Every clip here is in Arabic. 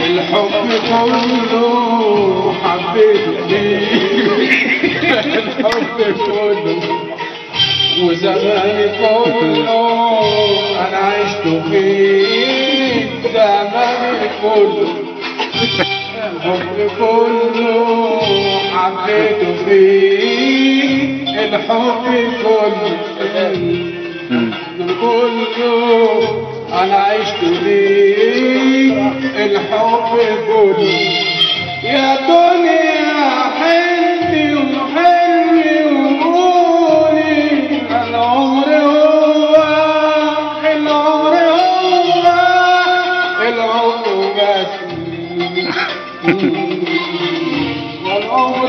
الحب كله حبيت فيه الحب كله. وزماني كله أنا عشت فيه. زماني كله. الحب كله حبيت فيه. الحب كله كله أنا عشت ليه الحب كله يا دنيا حلمي وحلمي وقولي العمر هو العمر هو العمر بس والعمر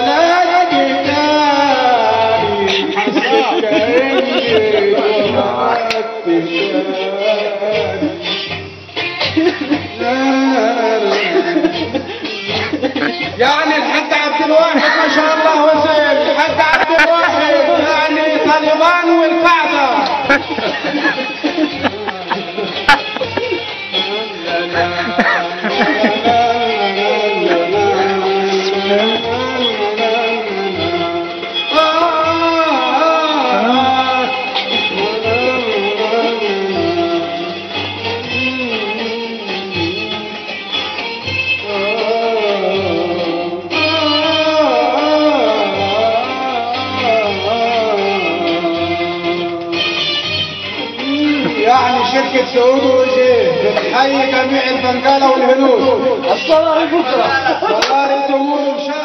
يعني الحاج عبد الواحد ما شاء الله. شركة سعود وجيه بتحيي جميع البنجالة والهنود. الصلاة بكرة صلاة تمور إن شاء الله